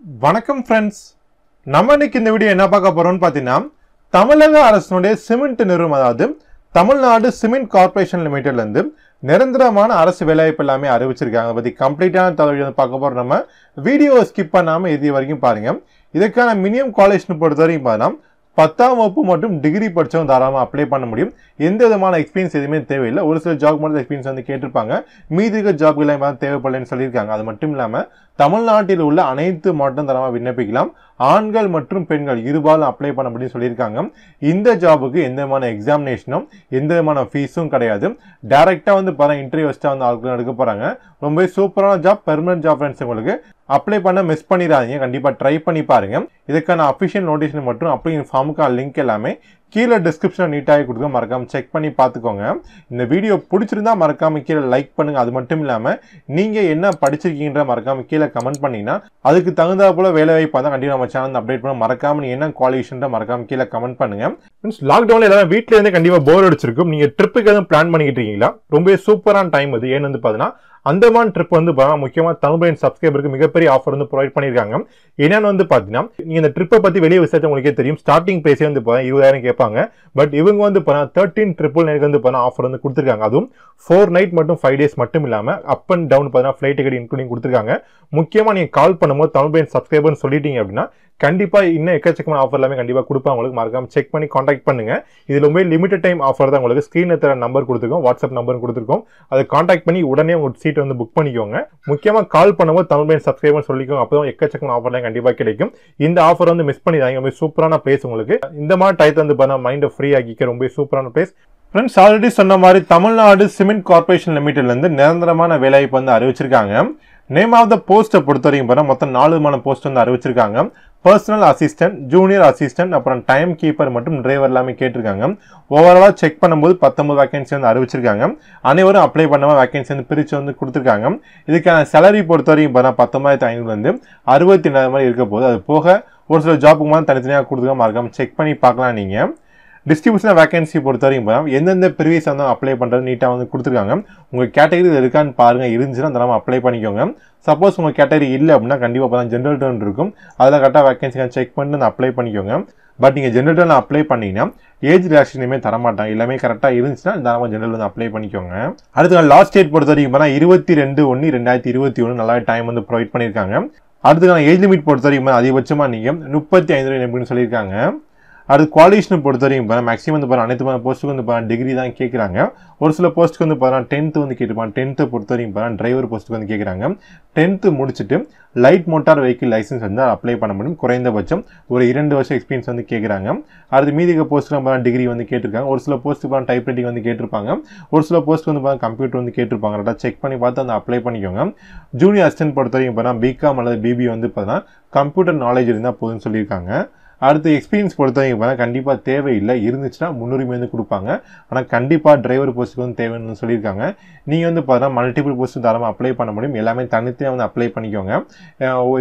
வணக்கம் ஃப்ரெண்ட்ஸ் நம்ம இன்னைக்கு இந்த வீடியோ என்ன பார்க்க போறோம்னு பார்த்தீங்கன்னா தமிழக அரசினுடைய சிமெண்ட் நிறுவனம் அதாவது தமிழ்நாடு சிமெண்ட் கார்ப்பரேஷன் லிமிடெட்லேருந்து நிரந்தரமான அரசு வேலைவாய்ப்பு எல்லாமே அறிவிச்சிருக்காங்க. அதை கம்ப்ளீட்டான தகவல் வந்து பார்க்க போகிறோம் நம்ம வீடியோ ஸ்கிப் பண்ணாமல் இது வரைக்கும் பாருங்கள் இதுக்கான மினிமம் காலேஜ்னு பொறுத்த வரைக்கும் பார்த்தீங்கன்னா பத்தாம் வகுப்பு மற்றும் டிகிரி படித்தவங்க தாராளமாக அப்ளை பண்ண முடியும். எந்த விதமான எக்ஸ்பீரியன்ஸ் எதுவுமே தேவையில்லை. ஒரு சில ஜாப் மட்டும் எக்ஸ்பீரியன்ஸ் வந்து கேட்டிருப்பாங்க. மீதி இருக்க ஜாப்கள் எல்லாம் தேவைப்படலைன்னு சொல்லியிருக்காங்க. அது மட்டும் இல்லாமல் தமிழ்நாட்டில் உள்ள அனைத்து மாவட்டம் தரமாக விண்ணப்பிக்கலாம். ஆண்கள் மற்றும் பெண்கள் இருபாலும் அப்ளை பண்ண முடியும்னு சொல்லியிருக்காங்க. இந்த ஜாபுக்கு எந்த விதமான எக்ஸாமினேஷனும் எந்த விதமான ஃபீஸும் கிடையாது. டேரெக்டாக வந்து பாருங்க இன்டர்வியூ வச்சுட்டா வந்து ஆட்கள் எடுக்க போகிறாங்க ரொம்பவே சூப்பரான ஜாப் பெர்மனன்ட் ஜாப் ஃப்ரெண்ட்ஸ் உங்களுக்கு. அப்ளை பண்ண மிஸ் பண்ணிடாதீங்க. கண்டிப்பாக ட்ரை பண்ணி பாருங்கள் இதுக்கான அஃபிஷியல் நோட்டிஃபிகேஷன் மற்றும் அப்ளிகேஷன் ஃபார்முக்கான லிங்க் எல்லாமே கீழே டிஸ்கிரிப்ஷனில் நீட்டாகி கொடுக்க மறக்காமல் செக் பண்ணி பார்த்துக்கோங்க. இந்த வீடியோ பிடிச்சிருந்தா மறக்காமல் கீழே லைக் பண்ணுங்கள் அது மட்டும் இல்லாமல் நீங்கள் என்ன படிச்சிருக்கீங்கன்ற மறக்காமல் கீழே கமெண்ட் பண்ணிங்கன்னா அதுக்கு தகுந்தா போல் வேலை வாய்ப்பு தான் கண்டிப்பாக நம்ம சேனல் அப்டேட் பண்ண. மறக்காமல் நீ என்ன குவாலிஃபிகேஷன் மறக்காமல் கீழே கமெண்ட் பண்ணுங்க. மீன்ஸ் லாக்டவுனில் எல்லாரும் வீட்டிலேருந்து கண்டிப்பாக போர் அடிச்சிருக்கும். நீங்கள் ட்ரிப்புக்கு எதுவும் பிளான் பண்ணிக்கிட்டு இருக்கீங்களா? ரொம்பவே சூப்பரான டைம் அது. ஏன்னு வந்து பார்த்தீங்கன்னா அந்தமான் ட்ரிப் வந்து முக்கியமாக தமிழ் சப்ஸ்கிரைபருக்கு மிகப்பெரிய ஆஃபர் வந்து ப்ரொவைட் பண்ணியிருக்காங்க. என்னன்னு வந்து பார்த்தீங்கன்னா நீங்கள் இந்த ட்ரிப்பை பற்றி வெளியே விசாரிச்சா உங்களுக்கே தெரியும். ஸ்டார்டிங் ப்ரைஸே வந்து பார்த்தா இருபதாயிரம் கேட்பாங்க. பட் இவங்க வந்து பார்த்தா தேர்ட்டின் ட்ரிபிள் நைனுக்கு வந்து பார்த்தா ஆஃபர் வந்து கொடுத்துருக்காங்க. அதுவும் ஃபோர் நைட் மட்டும் ஃபைவ் டேஸ் மட்டும் இல்லாமல் அப் அண்ட் டவுன் பார்த்தீங்கன்னா ஃப்ளைட் டிக்கெட் இன்க்ளூடிங் கொடுத்துருக்காங்க. முக்கியமாக நீங்கள் கால் பண்ணும்போது தமிழ் பையன் சப்ஸ்கிரைபர்னு சொல்லிட்டீங்க அப்படின்னா கண்டிப்பாக இன்னும் எக்கச்சக்கமான ஆஃபர் எல்லாமே கண்டிப்பாக கொடுப்பாங்க உங்களுக்கு மறக்காம செக் பண்ணி காண்டாக்ட் பண்ணுங்க. இதில் ரொம்ப லிமிடெட் டைம் ஆஃபர் தான் உங்களுக்கு ஸ்க்ரீன் தர நம்பர் கொடுத்துருக்கோம். வாட்ஸ்அப் நம்பர் கொடுத்துருக்கோம். அதை காண்டாக்ட் பண்ணி உடனே உங்கள் சீட் வந்து புக் பண்ணிக்கோங்க. முக்கியமாக கால் பண்ணும்போது தமிழ் பையன் சப்ஸ்கிரைபர் சொல்லிக்கோங்க. அப்போ தான் எக்கச்சக்கமான ஆஃபர்லாம் கண்டிப்பாக கிடைக்கும். இந்த ஆஃபர் வந்து மிஸ் பண்ணிடாங்க ரொம்ப சூப்பரான பிளேஸ் உங்களுக்கு. இந்த மாதிரி டயத்தை வந்து பண்ண மைண்டை ஃப்ரீ ஆகிக்க ரொம்ப சூப்பரான பிளேஸ் ஃப்ரெண்ட்ஸ் ஆல்ரெடி சொன்ன மாதிரி தமிழ்நாடு சிமெண்ட் கார்பரேஷன் லிமிடெட்லேருந்து நிரந்தரமான வேலைவாய்ப்பு வந்து அறிவிச்சிருக்காங்க. நேம் ஆஃப் த போஸ்ட்டை பொறுத்த வரைக்கும் பார்த்தா மொத்தம் நாலு விதமான போஸ்ட் வந்து அறிவிச்சிருக்காங்க. பர்சனல் அசிஸ்டன்ட் ஜூனியர் அசிஸ்டன்ட் அப்புறம் டைம் கீப்பர் மற்றும் டிரைவர் எல்லாமே கேட்டிருக்காங்க. ஓவராலாக செக் பண்ணும்போது பத்தொம்பது வேகன்சி வந்து அறிவிச்சிருக்காங்க. அனைவரும் அப்ளை பண்ணாமல் வேகன்சி வந்து பிரித்து வந்து கொடுத்துருக்காங்க. இதுக்கான சேலரி பொறுத்தவரைக்கும் பார்த்தா ஐநூறு ஐநூறுலேருந்து அறுபத்தி நாலு மாதிரி இருக்க போது அது போக ஒரு சில ஜாப்புக்கு மாதிரி தனித்தனியாக கொடுத்துருக்க மறக்காம செக் பண்ணி பார்க்கலாம் நீங்கள் டிஸ்ட்ரிபியூஷன் வேகன்சி பொறுத்த வரைக்கும் எந்தெந்த ப்ரிவியஸ் வந்து அப்ளை பண்ணுறது நீட்டாக வந்து கொடுத்துருக்காங்க. உங்கள் கேட்டகரி இருக்கான்னு பாருங்கள் இருந்துச்சுன்னா அந்த நம்ம அப்ளை பண்ணிக்கோங்க. சப்போஸ் உங்கள் கேட்டகரி இல்லை அப்படின்னா கண்டிப்பாக தான் ஜென்ரல் டர்ன் இருக்கும். அதில் கரெக்டாக வேகன்சி செக் பண்ணிட்டு அப்ளை பண்ணிக்கோங்க. பட் நீங்கள் ஜென்ரல் டர்ன் அப்ளை பண்ணிங்கன்னா ஏஜ் ரிலாக்ஷனுமே தரமாட்டாங்க. எல்லாமே கரெக்டாக இருந்துச்சுன்னா தாராளமாக ஜென்ரல் வந்து அப்ளை பண்ணிக்கோங்க. அடுத்து லாஸ்ட் டேட் பொறுத்த வரைக்கும் பார்த்தா இருபத்தி ரெண்டு ஒன்று ரெண்டாயிரத்தி இருபத்தி ஒன்று நல்லா டைம் வந்து ப்ரொவைட் பண்ணியிருக்காங்க. அடுத்துக்கான ஏஜ் லிமிட் பொறுத்த வரைக்கும் அதிகபட்சமாக நீங்கள் முப்பத்தி ஐந்து நிமிடம் சொல்லியிருக்காங்க. அடுத்து குவாலிஃபிகேஷன் பொறுத்த வரைக்கும் பார்த்தா மேக்ஸிமம் வந்து பாருங்க அனைத்து போஸ்ட்டுக்கு வந்து பாருங்க டிகிரி தான் கேட்குறாங்க ஒரு சில போஸ்ட்டுக்கு வந்து பாருங்க டென்த்து வந்து கேட்டுப்பாங்க டென்த்து பொறுத்த வரைக்கும் பாருங்க டிரைவர் போஸ்ட்டுக்கு வந்து கேட்குறாங்க டென்த்து முடிச்சுட்டு லைட் மோட்டார் வெஹிக்கிள் லைசன்ஸ் வந்து அப்ளை பண்ண முடியும். குறைந்தபட்சம் ஒரு இரண்டு வருஷம் எக்ஸ்பீரியன்ஸ் வந்து கேட்குறாங்க அடுத்து மீதி போஸ்ட்டுக்கு பாருங்க டிகிரி வந்து கேட்டிருக்காங்க. ஒரு சில போஸ்ட்டுக்கு பாருங்க டைப் ரைட்டிங் வந்து கேட்டிருப்பாங்க. ஒரு சில போஸ்ட் வந்து பாருங்க கம்ப்யூட்டர் வந்து கேட்டிருப்பாங்க. கரெக்டாக செக் பண்ணி பார்த்து அந்த அப்ளை பண்ணிக்கோங்க. ஜூனியர் அசிஸ்டன்ட் பொறுத்த வரைக்கும் பாருங்க பிகாம் அல்லது பிபி வந்து பார்த்தீங்கன்னா கம்ப்யூட்டர் நாலேஜ் இருந்தால் போதும்னு சொல்லியிருக்காங்க. அடுத்து எக்ஸ்பீரியன்ஸ் பொறுத்தவரைக்கும் பார்த்தா கண்டிப்பாக தேவையில்லை. இருந்துச்சுன்னா முன்னுரிமை வந்து கொடுப்பாங்க. ஆனால் கண்டிப்பாக டிரைவர் போஸ்ட்டுக்கு வந்து தேவைன்னு சொல்லியிருக்காங்க. நீங்கள் வந்து பார்த்தீங்கன்னா மல்டிபிள் போஸ்ட்டு தாராளமாக அப்ளை பண்ண முடியும். எல்லாமே தனித்தனியாக வந்து அப்ளை பண்ணிக்கோங்க.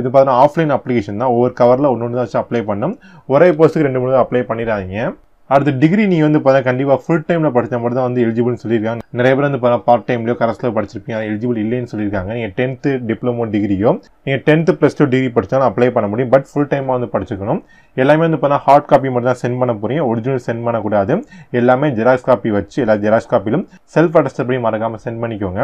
இது பார்த்தீங்கன்னா ஆஃப்லைன் அப்ளிகேஷன் தான். ஒவ்வொரு கவரில் ஒன்று ஒன்று தான் வச்சு அப்ளை பண்ணணும் ஒரே போஸ்ட்டுக்கு ரெண்டு மூணு அப்ளை பண்ணிடாதீங்க. அடுத்து டிகிரி நீ வந்து பார்த்தா கண்டிப்பாக ஃபுல் டைமில் படித்தா மட்டும் தான் வந்து எலிஜிபிள்னு சொல்லியிருக்காங்க. நிறைய பேர் வந்து பார்த்தா பார்ட் டைம்லையோ கரஸ்ல படிச்சிருப்பீங்க. அது எலிஜிபிள் இல்லைன்னு சொல்லியிருக்காங்க. நீங்கள் டென்த்து டிப்ளமோ டிகிரியோ நீங்கள் டென்த்து ப்ளஸ் டூ டிகிரி படித்தாலும் அப்ளை பண்ண முடியும். பட் ஃபுல் டைமாக வந்து படிச்சுக்கணும். எல்லாமே வந்து பார்த்தா ஹார்ட் காப்பி மட்டும் தான் சென்ட் பண்ண போறீங்க. ஒரிஜினல் சென்ட் பண்ணக்கூடாது. எல்லாமே ஜெராக்ஸ் காப்பி வச்சு எல்லா ஜெராக்ஸ் காப்பிலும் செல்ஃப் அட்டஸ்டட் பண்ணி மறக்காமல் சென்ட் பண்ணிக்கோங்க.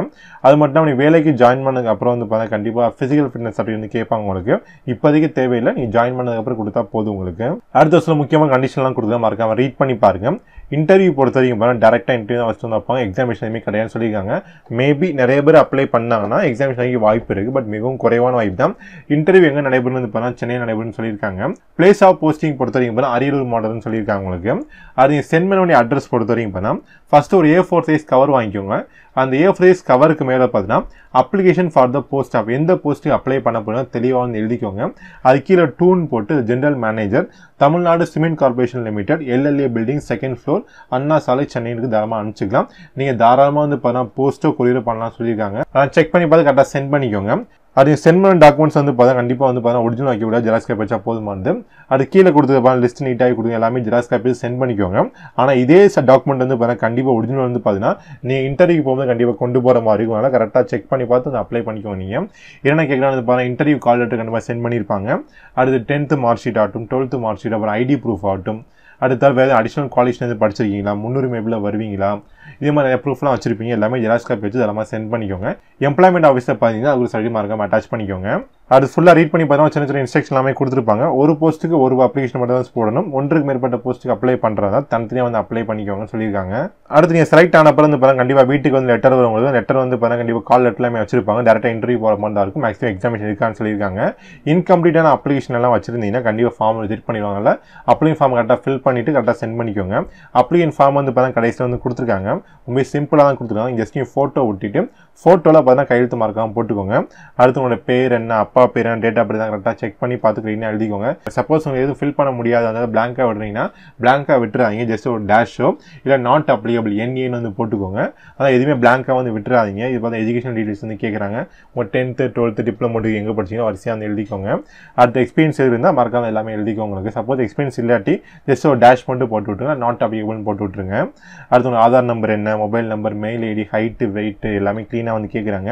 அது மட்டும் இல்லாமல் வேலைக்கு ஜாயின் பண்ணதுக்கு அப்புறம் வந்து பார்த்தா கண்டிப்பாக ஃபிசிக்கல் ஃபிட்னஸ் அப்படி வந்து கேட்பாங்க உங்களுக்கு. இப்போதைக்கு தேவையில்லை. நீ ஜாயின் பண்ணதுக்கப்புறம் கொடுத்தா போதும் உங்களுக்கு. அடுத்த சில முக்கியமாக கண்டிஷன்லாம் கொடுத்தா மறக்காமல் ரீட் பண்ணி பாருங்கள் இன்டர்வியூ பொறுத்த வரைக்கும் பாருங்கள் டேரெக்டாக இன்டர்வியூ தான் வச்சு வைப்பாங்க. எக்ஸாமினேஷன் எதுவுமே கிடையாதுன்னு சொல்லியிருக்காங்க. மேபி நிறைய பேர் அப்ளை பண்ணாங்கன்னா எக்ஸாமினேஷன் வாய்ப்பு இருக்குது பட் மிகவும் குறைவான வாய்ப்பு தான். இன்டர்வியூ எங்கே நடைபெறும் வந்து பார்த்தா சென்னை நடைபெறும்னு சொல்லியிருக்காங்க. பிளேஸ் ஆஃப் போஸ்டிங் பொறுத்த வரைக்கும் பார்த்தா அரியலூர் மாடல்னு சொல்லியிருக்காங்க உங்களுக்கு. அது நீங்கள் சென்ட் அட்ரஸ் பொறுத்த வரைக்கும் பார்த்தா ஃபஸ்ட்டு ஒரு ஏ ஃபோர் சைஸ் கவர் வாங்கிக்கோங்க. அந்த ஏ சைஸ் கவருக்கு மேலே பார்த்தீங்கன்னா application for the post of எந்த போஸ்ட்டுக்கு அப்ளை பண்ண போனால் தெளிவாக வந்து எழுதிக்கோங்க. அது கீழே டூன் போட்டு general manager Tamil Nadu cement corporation limited LLA building second floor Anna சாலை சென்னைக்கு தாராளமாக அனுப்பிச்சிக்கலாம். நீங்கள் தாராளமாக வந்து பார்த்தா போஸ்ட்டோ கொரியரோ பண்ணலாம் சொல்லியிருக்காங்க. செக் பண்ணி பார்த்து கரெக்டாக சென்ட் பண்ணிக்கோங்க. அது சென்ட் பண்ண டாக்குமெண்ட்ஸ் வந்து பார்த்தா கண்டிப்பாக வந்து பார்த்தா ஒரிஜினல் ஆக்கி விட ஜெராக்ஸ் காப்பி வச்சா போதுமானது. அது கீழே கொடுத்துருப்பா லிஸ்ட் நீட்டாகி கொடுங்க எல்லாமே ஜெராக்ஸ் காப்பி சென்ட் பண்ணிக்கோங்க. ஆனால் இதே டாக்குமெண்ட் வந்து பார்த்தா கண்டிப்பாக ஒரிஜினல் வந்து பார்த்தீங்கன்னா நீங்கள் இன்டர்வியூ போகும்போது கண்டிப்பாக கொண்டு போகிற மாதிரி இருக்கும். அதனால் கரெக்டாக செக் பண்ணி பார்த்து அதை அப்ளை பண்ணிக்கோங்க நீங்கள் என்ன கேட்குறாங்க பார்த்தா இன்டர்வியூ கால் லெட்டர் கண்டிப்பாக சென்ட் பண்ணியிருப்பாங்க. அடுத்து டென்த்து மார்க் ஷீட் ஆகட்டும் டுவெல்த்து மார்க் ஷீட் அப்புறம் ஐடி ப்ரூஃப் ஆகட்டும் அடுத்த வேறு அடிஷ்னல் குவாலிஃபிகேஷன் படிச்சிருக்கீங்களா? முன்னுரிமை வருவீங்களா? இதே மாதிரி நிறைய ப்ரூஃப்லாம் வச்சிருப்பீங்க. எல்லாமே ஜெராக்ஸ் காப்பி வச்சு அதெல்லாம் சென்ட் பண்ணிக்கோங்க. எம்ப்ளாய்மெண்ட் ஆஃபீஸில் பார்த்தீங்கன்னா அதுக்கு சரி மார்க்கம் அட்டாச் பண்ணிக்கோங்க. அது ஃபுல்லாக ரீட் பண்ணி பார்த்தா சின்ன சின்ன இன்ஸ்ட்ரக்ஷன் எல்லாமே கொடுத்துருப்பாங்க. ஒரு போஸ்ட்டுக்கு ஒரு அப்ளிகேஷன் மட்டும் தான் போடணும். ஒன்றுக்கு மேற்பட்ட போஸ்ட்டுக்கு அப்ளை பண்ணுறதா தனித்தனியாக வந்து அப்ளை பண்ணிக்கோங்க சொல்லியிருக்காங்க. அடுத்து நீங்கள் செலக்ட் ஆன வந்து பாருங்க கண்டிப்பாக வீட்டுக்கு வந்து லெட்டர் வரும் உங்களுக்கு லெட்டர் வந்து பாருங்க கண்டிப்பாக கால் லெட்டர் எல்லாமே வச்சிருப்பாங்க. டேரக்டாக இன்டர்வியூ போகிற மாதிரி தான் இருக்கும். மேக்ஸிமம் எக்ஸாமினேஷன் இருக்கான்னு சொல்லியிருக்காங்க. இன்கம்ப்ளீட்டான அப்ளிகேஷன் எல்லாம் வச்சிருந்தீங்கன்னா கண்டிப்பாக ஃபார்ம் ரிஜெக்ட் பண்ணிடுவாங்கல்ல. அப்ளிகேஷன் ஃபார்ம் கரெக்டாக ஃபில் பண்ணிட்டு கரெக்டாக சென்ட் பண்ணிக்கோங்க. அப்ளிகேஷன் ஃபார்ம் வந்து பார்த்தா கடைசியில் வந்து கொடுத்துருக்காங்க. ரொம்ப சிம்பிளாக தான் கொடுத்துருக்காங்க. ஜஸ்ட் நீங்கள் ஃபோட்டோ ஒட்டிட்டு ஃபோட்டோவில் பார்த்தீங்கன்னா கையெழுத்து மார்க்காம போட்டுக்கோங்க. அடுத்து உங்களோட பேர் என்ன அப்பா பேர் என்ன டேட் ஆஃப் தான் கரெக்டாக செக் பண்ணி பார்த்துக்கிறீங்கன்னு எழுதிக்கோங்க. சப்போஸ் உங்களுக்கு எதுவும் ஃபில் பண்ண முடியாது அதாவது பிளாங்காக விடுறீங்கன்னா பிளாங்காக விட்டுறாதீங்க. ஜஸ்ட் ஒரு டேஷோ இல்லை நாட் அப்ளிகபிள் என்ஏன்னு வந்து போட்டுக்கோங்க. அதான் எதுவுமே பிளாங்காக வந்து விட்டுறாதீங்க. இது பார்த்தா எஜுகேஷன் டீட்டெயில்ஸ் வந்து கேட்குறாங்க உங்கள் டென்த்து டுவெல்த்து டிப்ளமோட்டுக்கு எங்கே படிச்சீங்க வரிசையாக வந்து எழுதிக்கோங்க. அடுத்த எக்ஸ்பீரியன்ஸ் இருந்தால் மறக்காமல் எல்லாமே எழுதிக்கோங்க உங்களுக்கு. சப்போஸ் எக்ஸ்பீரியன்ஸ் இல்லாட்டி ஜஸ்ட் ஒரு டேஷ் மட்டும் போட்டு விட்டுருங்க நாட் அப்ளிகபிள்னு போட்டு விட்டுருங்க. அடுத்து உங்கள் ஆதார் நம்பர் என்ன mobile number mail ID height weight எல்லாமே க்ளீனாக வந்து கேட்குறாங்க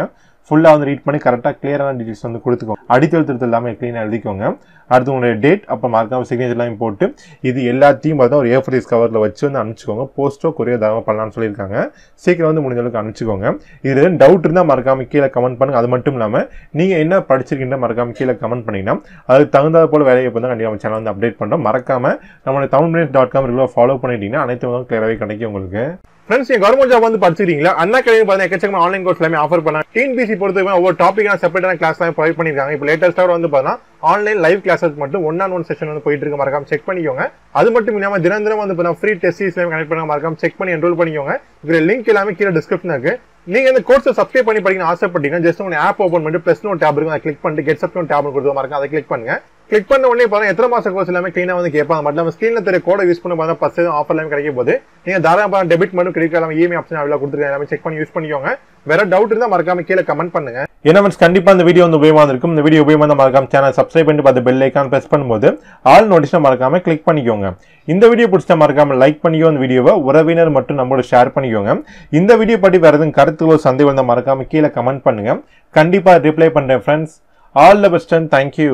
ஃபுல்லாக வந்து ரீட் பண்ணி கரெக்டாக கிளியரான டீட்டெயில்ஸ் வந்து கொடுத்துக்கோங்க. அடித்தெழுத்து எல்லாமே க்ளீனாக எழுதிக்கோங்க. அடுத்து உங்களுடைய டேட் அப்போ மறக்காம சிக்னேச்சர் எல்லாம் போட்டு இது எல்லாத்தையும் பார்த்தா ஒரு ஏஃபரிஸ் கவரில் வச்சு வந்து அனுப்பிச்சிக்கோங்க. போஸ்ட்டோ கொரியோ தாராளமாக பண்ணலாம்னு சொல்லியிருக்காங்க. சீக்கிரம் வந்து முடிஞ்ச அளவுக்கு அனுப்பிச்சிக்கோங்க. இது எதுவும் டவுட் இருந்தால் மறக்காம கீழே கமெண்ட் பண்ணுங்கள் அது மட்டும் இல்லாமல் நீங்கள் என்ன படிச்சிருக்கீங்க மறக்காம கீழே கமெண்ட் பண்ணிங்கன்னா அதுக்கு தகுந்த போல் வேலையை வந்து கண்டிப்பாக சேனல் வந்து அப்டேட் பண்ணுறோம் மறக்காமல் நம்மளுடைய Tamil dot com regular follow பண்ணிட்டீங்கன்னா அனைத்து வந்து கிளியராகவே கிடைக்கும் உங்களுக்கு. ஃப்ரெண்ட்ஸ் நீங்க கவர்மெண்ட் ஜாப் வந்து படிச்சிருக்கீங்களா அண்ணா கல்வி பார்த்தீங்கன்னா எக்கச்சக்கமா ஆன்லைன் கோர்ஸ் எல்லாமே ஆஃபர் பண்ணாங்க டிஎன்பிசி பொறுத்தவரை ஒவ்வொரு டாப்பிக்கான செப்பரேட்டான கிளாஸ் எல்லாம் ப்ரொவைட் பண்ணிருக்காங்க இப்போ லேட்டஸ்ட்டாக வந்து பார்த்தீங்கன்னா ஆன்லைன் லைவ் கிளாஸஸ் மட்டும் ஒன் ஆன் ஒன் செஷன் வந்து போயிட்டு இருக்க. மறக்காம செக் பண்ணிக்கோங்க. அது மட்டும் இல்லாம தினம் தினம் வந்து பார்த்தீங்கன்னா ஃப்ரீ டெஸ்ட் கனெக்ட் பண்ண மறக்காம செக் பண்ணி என்ரோல் பண்ணிக்கோங்க. இதுல லிங்க் எல்லாமே கீழே டிஸ்கிரிப்ஷன் இருக்கு. நீங்க இந்த கோர்ஸை சப்ஸ்கிரைப் பண்ணி படிக்கணும் ஆசைப்பட்டீங்கன்னா ஜஸ்ட் உங்க ஆப் ஓப்பன் பண்ணிட்டு பிளஸ் நோட் டேப் இருக்கும். அதை கிளிக் பண்ணிட்டு கெட் சப் நோட் டேப் கொடுத்து மாதிரி அதை கிளிக் பண்ணுங்க. கிளிக் பண்ண உடனே பாருங்க எத்தனை மாசம் கோர்ஸ் எல்லாமே கிளீனா வந்து கேட்பாங்க. மட்டும் நம்ம ஸ்கிரீன்ல தெரிய கோட யூஸ் பண்ணி பார்த்தா பத்து ஆஃபர் எல்லாமே கிடைக்கும் போது நீங்க தாராளமாக டெபிட் மட்டும் கிரெடிட் எல்லாமே இஎம்ஐ ஆப்ஷன் அவைலபிள் கொடுத்துருக்காங்க எல்லாமே செக் பண்ணி யூஸ் பண்ணிக்கோங்க. வேற டவுட் இருந்தா மறக்காம கீழே கமெண்ட் பண்ணுங்க. என்ன கண்டிப்பா இந்த வீடியோ வந்து உபயோகமா இருக்கும். இந்த வீடியோ உபயோகமாக மறக்காம சேனல் சப்ஸ்கிரைப் பண்ணிட்டு பார்த்து பெல் ஐக்கான் பிரஸ் பண்ணும்போது ஆல் நோட்டிஷன் மறக்காம கிளிக் பண்ணிக்கோங்க. இந்த வீடியோ பிடிச்சா மறக்காம லைக் பண்ணிக்கோ. இந்த வீடியோவை உறவினர் மற்றும் நம்மளோட ஷேர் பண்ணிக்கோங்க. இந்த வீடியோ பற்றி வேற எதுவும் கருத்துக்களோ சந்தை இருந்தால் மறக்காம கீழே கமெண்ட் பண்ணுங்க. கண்டிப்பா ரிப்ளை பண்றேன் friends all the best and thank you